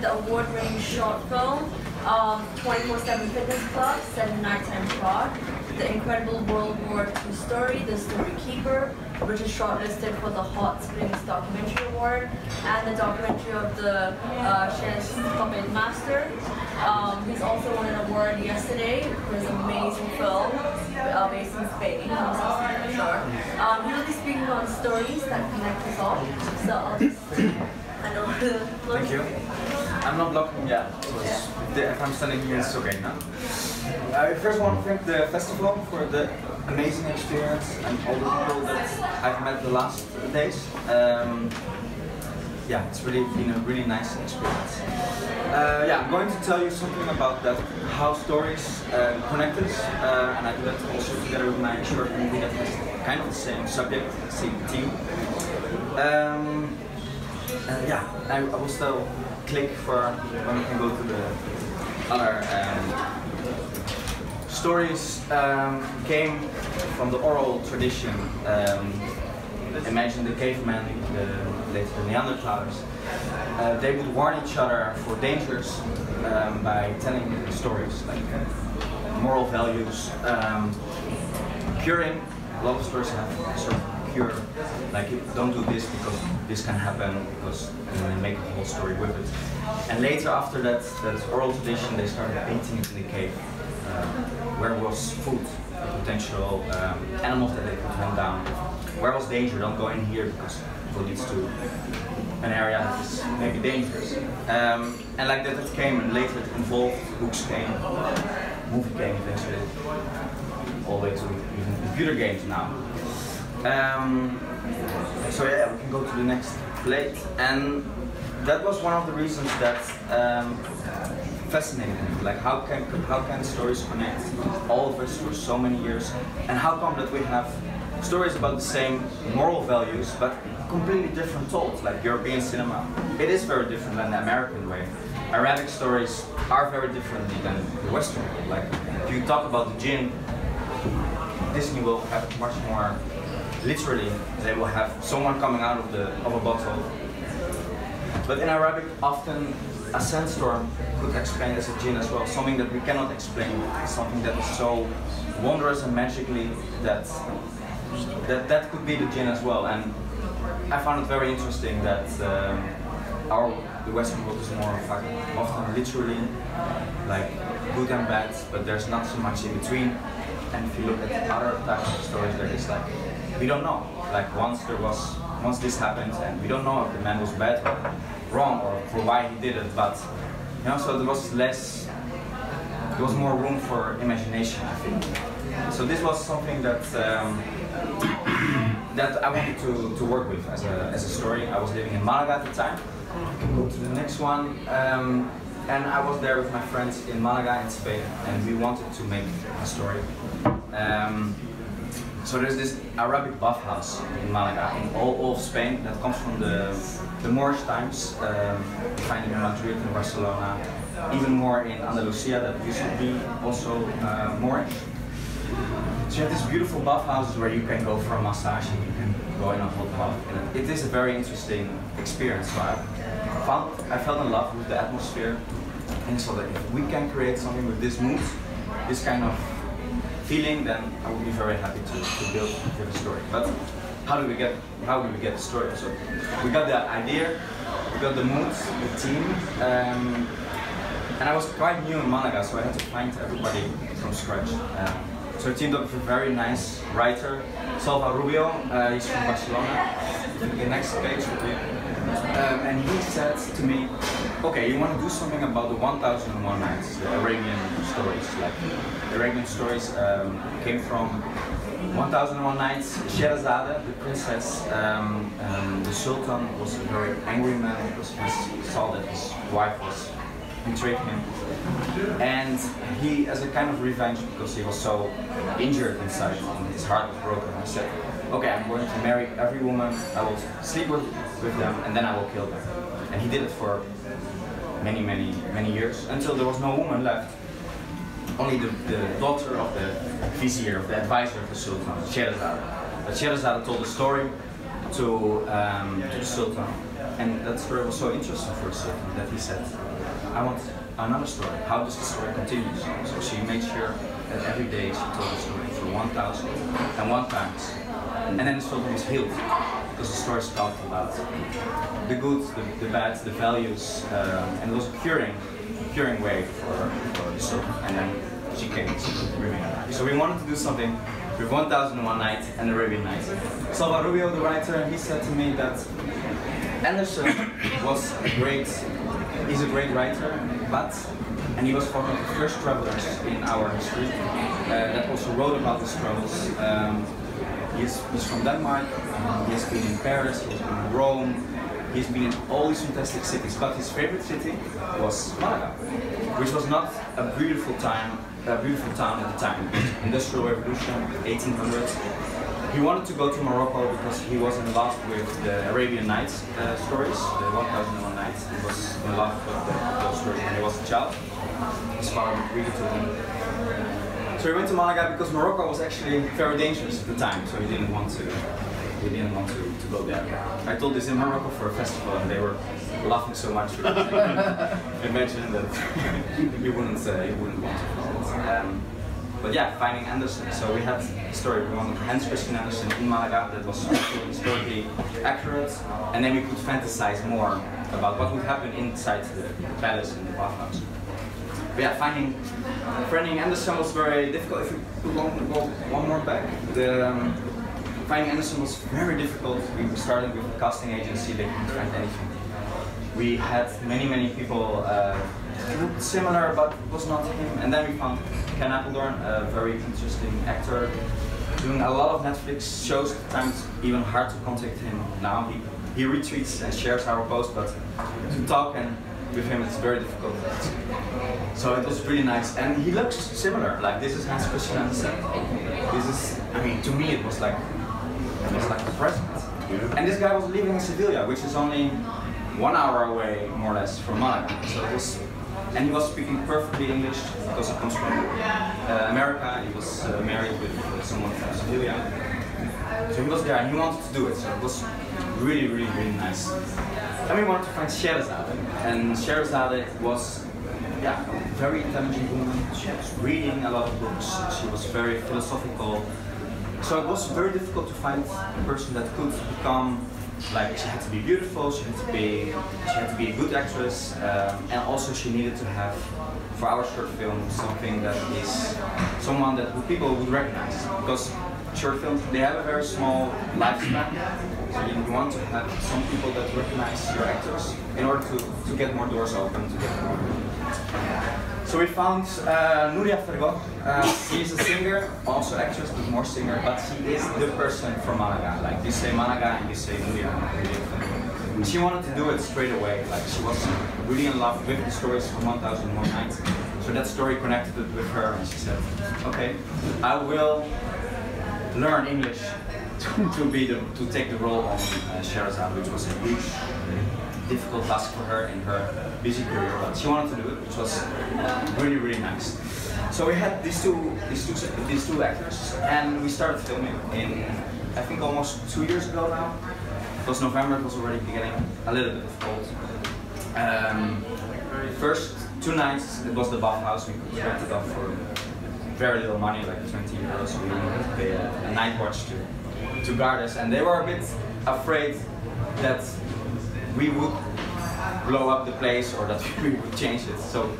the award-winning short film, um, 24-7 Fitness Club, Seven Nighttime Prague, The Incredible World War II Story, The Story Keeper, which is shortlisted for the Hot Springs Documentary Award, and the documentary of the uh, Puppet Master. Um, he's also won an award yesterday for his amazing film uh, based in Spain. Um, he will be speaking on stories that connect us all. So I'll just. Thank you. I'm not blocking yet. the- If I'm standing here, it's okay now. I first want to thank the festival for the amazing experience and all the people that I've met the last days. Um, yeah, it's really been a really nice experience. Uh, yeah, I'm going to tell you something about that, how stories uh, connect us, uh, and I do that also together with my short movie that has kind of the same subject, same theme. Um, uh, yeah, I, I will still click for when we can go to the other um, stories. Um, came from the oral tradition. Um, imagine the cavemen, the, the Neanderthals. Uh, they would warn each other for dangers um, by telling stories like uh, moral values, um, curing. Stories have like don't do this because this can happen, because and then they make a whole story with it. And later, after that, that oral tradition, they started painting it in the cave. Uh, where was food, potential um, animals that they could hunt down. Where was danger? Don't go in here because it leads to an area that is maybe dangerous. Um, and like that it came, and later it evolved, books came, movie came eventually, all the way to even computer games now. Um, so yeah, we can go to the next plate. And that was one of the reasons that um, fascinated me. Like how can how can stories connect all of us for so many years, and how come that we have stories about the same moral values but completely different told? Like European cinema, it is very different than the American way. Arabic stories are very different than the Western. Like if you talk about the jinn, Disney will have much more literally. They will have someone coming out of the of a bottle. But in Arabic, often a sandstorm could explain as a jinn as well, something that we cannot explain, something that is so wondrous and magically that that that could be the jinn as well. And I found it very interesting that um, our the Western world is more often literally like good and bad, but there's not so much in between. And if you look at other types of stories, there is like we don't know. Like once there was once this happened, and we don't know if the man was bad or wrong or for why he did it, but you know, so there was less, there was more room for imagination, I think. So this was something that um, that I wanted to, to work with as a, as a story. I was living in Malaga at the time. Go to the next one. Um, and I was there with my friends in Malaga in Spain, and we wanted to make a story. Um, so there's this Arabic bathhouse in Malaga, in all, all of Spain, that comes from the, the Moorish times. Um, find it in Madrid, and Barcelona, even more in Andalusia, that used to be also uh, Moorish. So you have these beautiful bathhouses where you can go for a massage and you can go in a hot bath. And it is a very interesting experience. So I found, I fell in love with the atmosphere and so that if we can create something with this mood, this kind of feeling, then I would be very happy to, to build a story. But how do we get how do we get the story? So we got the idea, we got the mood, the team, um, and I was quite new in Malaga, so I had to find everybody from scratch. Um, so I teamed up with a very nice writer, Salva Rubio. Uh, he's from Barcelona. The next page. Um, and he said to me, okay, you want to do something about the 1001 Nights, the Arabian stories. Like, the Arabian stories um, came from 1001 Nights, Sherazade, the princess, um, um, the Sultan was a very angry man because he saw that his wife was betrayed him. And he, as a kind of revenge, because he was so injured inside and his heart was broken, he said, okay, I'm going to marry every woman, I will sleep with, with them, and then I will kill them. And he did it for many, many, many years, until there was no woman left. Only the, the daughter of the vizier, of the advisor of the sultan, Sherazade. But Sherazade told the story to, um, to the sultan. and that story was so interesting for us that he said, I want another story. How does the story continue? So she made sure that every day she told the story for 1,001 times. And then the story was healed because the story talked about the good, the, the bad, the values, um, and it was a curing, curing way for, for the story. And then she came to Arabian Night. So we wanted to do something with 1001 Nights and Arabian Night. Salva Rubio, the writer, he said to me that Andersen was a great, he's a great writer, but, and he was one of the first travelers in our history uh, that also wrote about the struggles. Um, he's, he's from Denmark, he has been in Paris, he has been in Rome, he's been in all these fantastic cities, but his favorite city was Malaga, which was not a beautiful time, a beautiful town at the time. Industrial Revolution, 1800s, he wanted to go to Morocco because he was in love with the Arabian Nights uh, stories, the 1001 Nights. He was in love with the, those stories when he was a child. His father would to him. So he went to Malaga because Morocco was actually very dangerous at the time, so he didn't want to he didn't want to, to go there. I told this in Morocco for a festival and they were laughing so much. Imagine that you wouldn't uh, you wouldn't want to. Um, but yeah, finding Andersen. So we had a story. We wanted Hans Christian Andersen in Malaga that was historically accurate, and then we could fantasize more about what would happen inside the palace and the bathhouse. But yeah, finding finding Andersen was very difficult. If you put one, go one more back, the um, finding Andersen was very difficult. We started with a casting agency; they couldn't find anything. We had many many people. Uh, similar, but it was not him. And then we found Ken Appledorn, a very interesting actor, doing a lot of Netflix shows. At times, even hard to contact him now. He, he retweets and shares our posts, but to talk and with him it's very difficult. So it was really nice, and he looks similar. Like this is Hans Christian Andersen. This is, I mean, to me it was like it was like the president. And this guy was living in Sevilla, which is only one hour away, more or less, from Malaga. So it was and he was speaking perfectly English because he comes from uh, America. He was uh, married with uh, someone from Sevilla. So he was there and he wanted to do it. So it was really, really, really nice. Then we wanted to find Sherazade. And Sherazade was yeah, a very intelligent woman. She was reading a lot of books. She was very philosophical. So it was very difficult to find a person that could become like she had to be beautiful, she had to be she had to be a good actress, um, and also she needed to have for our short film something that is someone that people would recognize because short films they have a very small lifespan. So you want to have some people that recognize your actors in order to, to get more doors open, to get more. So we found uh, Nuria Fergó. Uh, she's a singer, also actress, but more singer. But she is the person from Malaga. Like you say Malaga and you say Nuria. She wanted to do it straight away. Like she was really in love with the stories from 1001 Nights. So that story connected with her, and she said, "Okay, I will learn English to, to be the to take the role on uh, Sherazade, which was a huge difficult task for her in her busy career, but she wanted to do it, which was really, really nice. So we had these two, these two, these two actors, and we started filming in, I think, almost two years ago now. It was November. It was already beginning a little bit of cold. Um, first two nights, it was the bathhouse. We rented up for very little money, like 20 euros. We pay a, uh, a night watch to to guard us, and they were a bit afraid that we would blow up the place or that we would change it. So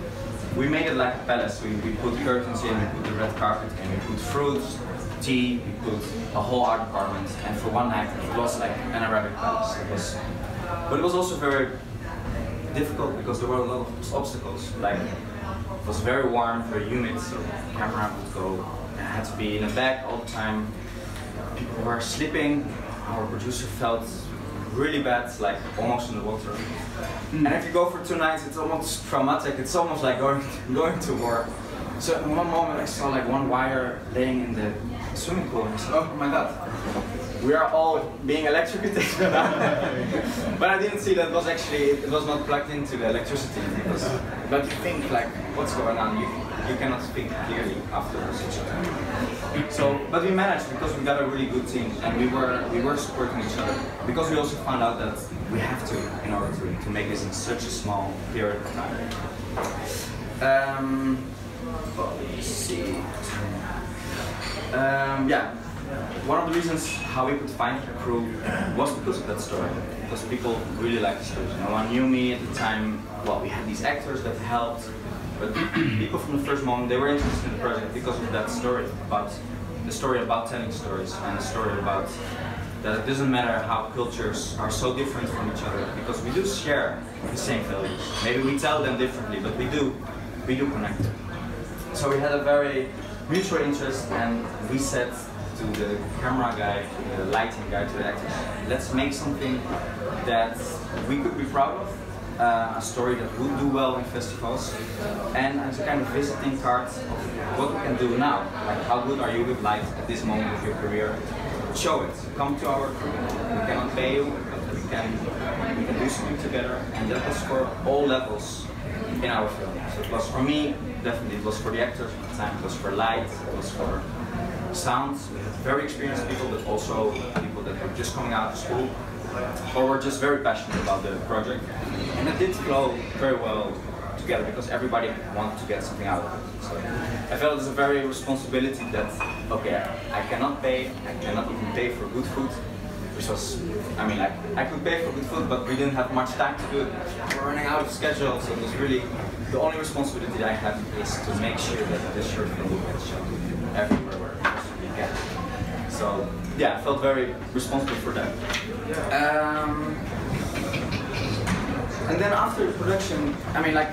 we made it like a palace. We, we put curtains in, we put the red carpet in, we put fruits, tea, we put a whole art department, and for one night it was like an Arabic palace. It was, but it was also very difficult because there were a lot of obstacles. Like it was very warm, very humid, so the camera would go, it had to be in a bag all the time. People were sleeping. Our producer felt really bad, like almost in the water. Hmm. And if you go for two nights, it's almost traumatic. It's almost like going going to war. So in one moment, I saw like one wire laying in the swimming pool, and I said, "Oh my god, we are all being electrocuted." but I didn't see that it was actually it was not plugged into the electricity. Because, but you think like, what's going on? You you cannot think clearly after such a time. So, but we managed because we got a really good team and we were we were supporting each other because we also found out that we have to in order to, to make this in such a small period of time. Um. Um, yeah, one of the reasons how we could find a crew was because of that story. Because people really liked the story. No one knew me at the time. Well, we had these actors that helped, but people from the first moment they were interested in the project because of that story about the story about telling stories and the story about that it doesn't matter how cultures are so different from each other because we do share the same values. Maybe we tell them differently, but we do we do connect. So we had a very mutual interest and we said to the camera guy, the lighting guy, to the actor, let's make something that we could be proud of, uh, a story that would do well in festivals, and as a kind of visiting card of what we can do now. Like how good are you with light at this moment of your career? Show it. Come to our crew. We cannot pay you, but we can we can do something together, and that was for all levels in our film. So it was for me, definitely it was for the actors at the time, it was for light, it was for sounds. We had very experienced people, but also people that were just coming out of school or were just very passionate about the project. And it did flow very well together because everybody wanted to get something out of it. So I felt it was a very responsibility that, okay, I cannot pay, I cannot even pay for good food, which was, I mean, like, I could pay for good food, but we didn't have much time to do it. We're running out of schedule, so it was really, the only responsibility I have is to make sure that the short film will get shown everywhere where possibly can. So, yeah, I felt very responsible for that. Um, and then after the production, I mean, like,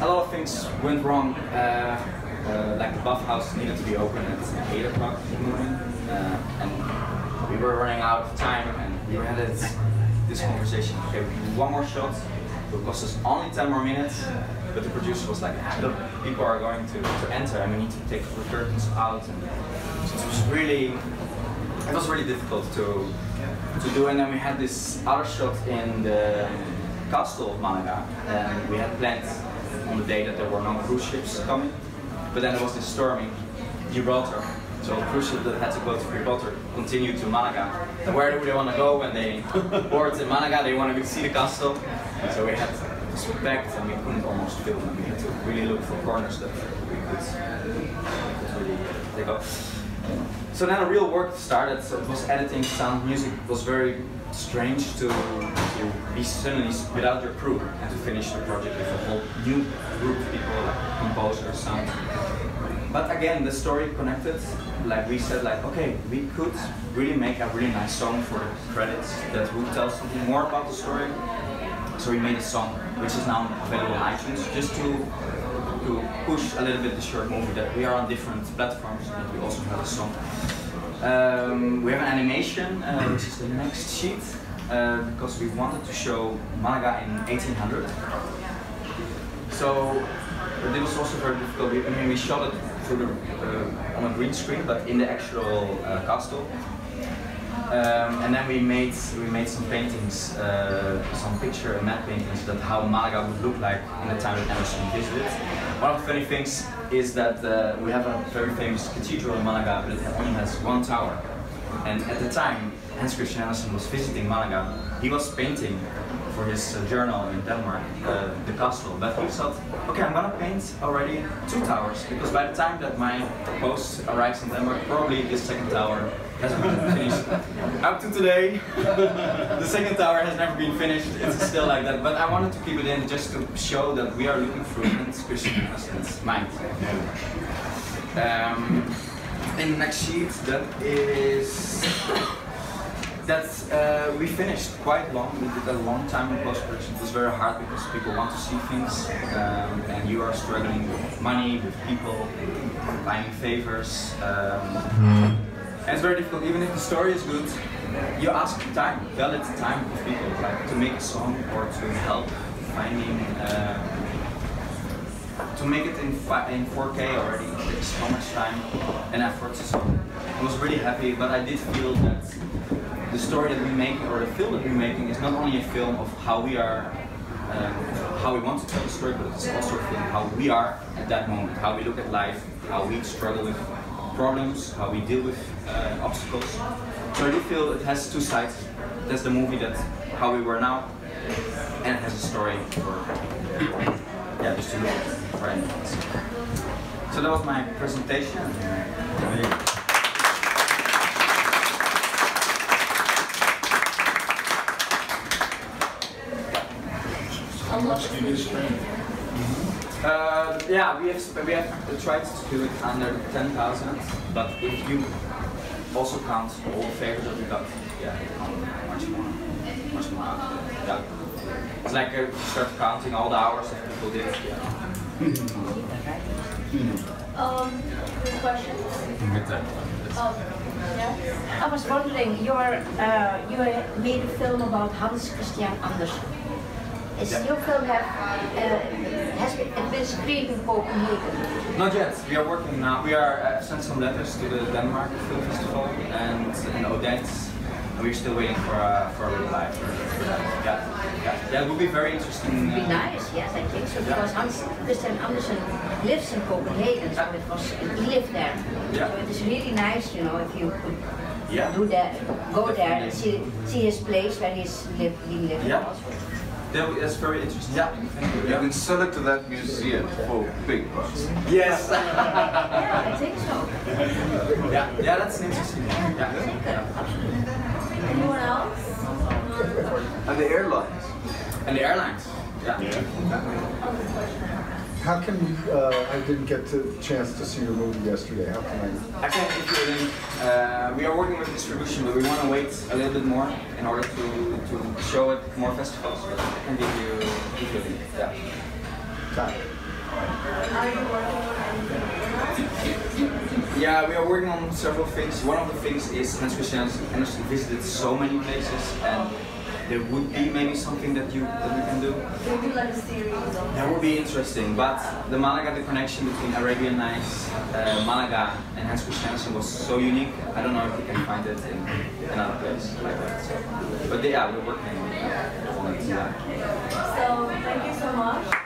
a lot of things went wrong. Uh, uh, like the buff house needed to be open at 8 o'clock in the morning. Uh, and we were running out of time and we had this, this conversation. Okay, we do one more shot. It will cost us only 10 more minutes. But the producer was like, ah, look, people are going to, to enter and we need to take the curtains out. And so it was really, it was really difficult to, to do. And then we had this other shot in the castle of Malaga. And we had planned on the day that there were no cruise ships coming. But then there was this storming Gibraltar. So the cruise ship that had to go to Gibraltar continued to Malaga. And where do they want to go when they board in Malaga? They want to see the castle. So we had packed and we couldn't almost film. And we had to really look for corners that we could, could really uh, take off. So then the real work started. So it was editing, sound, music. It was very strange to, to be suddenly without your crew and to finish the project with a whole new group of people, like composers, sound. But again, the story connected. Like we said, like okay, we could really make a really nice song for the credits that would tell something more about the story. So we made a song which is now available on iTunes, just to to push a little bit the short movie that we are on different platforms but we also have a song. Um, we have an animation, uh, which is the next sheet, uh, because we wanted to show Malaga in 1800. So it was also very difficult. I mean, we shot it the, uh, on a green screen, but in the actual uh, castle. Um, and then we made we made some paintings, uh, some picture and map paintings that how Malaga would look like in the time that Emerson visited. One of the funny things is that uh, we have a very famous cathedral in Malaga, but it only has one tower. And at the time, Hans Christian Andersen was visiting Malaga. He was painting for his uh, journal in Denmark, uh, the castle. But he thought, okay, I'm gonna paint already two towers because by the time that my post arrives in Denmark, probably this second tower has been finished. Up to today, the second tower has never been finished. It's still like that. But I wanted to keep it in just to show that we are looking through Hans Christian Andersen's mind. Um, in the next sheet, that is that uh, we finished quite long. We did a long time in post production. It was very hard because people want to see things, um, and you are struggling with money, with people, finding favors. Um, and it's very difficult. Even if the story is good, you ask time, valid time of people, like to make a song or to help finding. Uh, to make it in, in 4K already takes so much time and effort. So I was really happy, but I did feel that the story that we make or the film that we're making is not only a film of how we are, um, how we want to tell the story, but it's also a film how we are at that moment, how we look at life, how we struggle with problems, how we deal with uh, obstacles. So I do feel it has two sides. There's the movie that how we were now, and it has a story for yeah, just to look. So that was my presentation. How much do you Uh, yeah, we have we have tried to do it under ten thousand, but if you also count all the favors that we got, yeah, much more, much more. out of. Yeah, it's like uh, start counting all the hours that people did. Yeah. Um, good questions? Um, yeah. I was wondering, you are, uh, you made a film about Hans Christian Andersen. Is Yeah. your film have, uh, has been, been screened in Copenhagen? Not yet. We are working now. We are uh, sent some letters to the Denmark Film Festival and in Odense. And we're still waiting for uh, for a reply for, for that. Yeah, yeah, yeah. It would be very interesting. It would be uh, nice, yes, I think so, because Hans Christian Andersen lives in Copenhagen, so it was, he lived there. Yeah. So it is really nice, you know, if you could Yeah. do that, go there and see, see his place where he's lived, he lived Yeah. also. That, that's very interesting. Yeah. Thank you. You can sell it to that museum for big bucks. Yes. Yeah, I think so. yeah. Yeah. That's an interesting. one. Yeah. yeah. Anyone else? And the airlines. And the airlines. Yeah. How can we, uh, I didn't get the chance to see your movie yesterday, how can I? I can give you a link. Uh, we are working with distribution, but we want to wait a little bit more in order to, to show it more festivals. But I can give you, give you a link. Yeah. Got it. Are you working on anything? Yeah, we are working on several things. One of the things is Hans Christian Andersen visited so many places, and there would be maybe something that you that we can do. Maybe like a series. That would be interesting, but the Malaga, the connection between Arabian Nights, uh, Malaga, and Hans Christian was so unique. I don't know if you can find it in another place like that. So, but yeah, we're working on it. Yeah. So thank you so much.